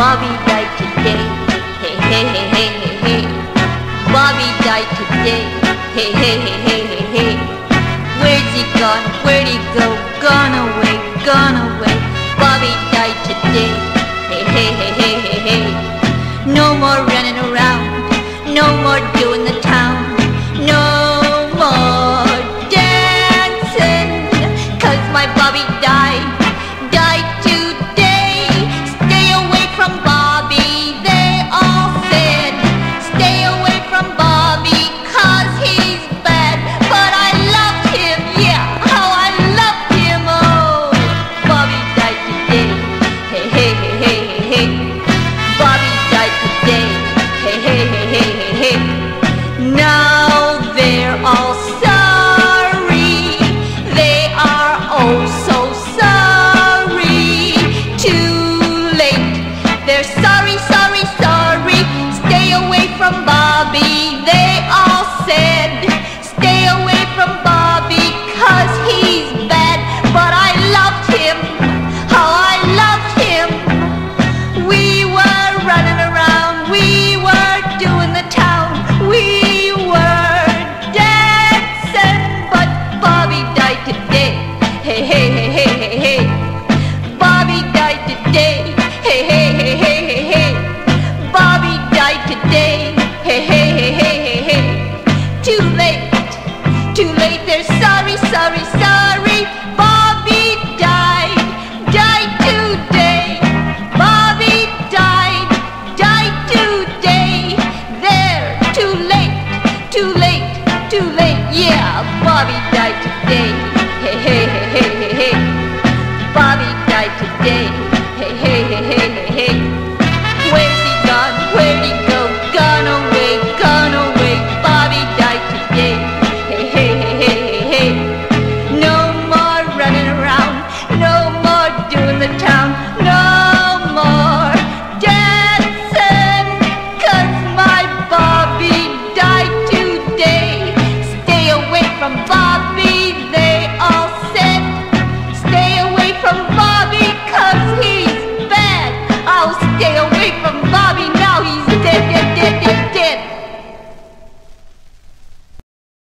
Bobby died today. Hey, hey, hey, hey, hey, hey. Bobby died today. Hey, hey, hey, hey, hey, hey. Where's he gone? Where'd he go? Gone away, gone away. Bobby died today. Hey, hey, hey, hey, hey, hey. No more running around. No more doing the town. there's so too late. Yeah, Bobby died today. Hey, hey, hey, hey, hey, hey.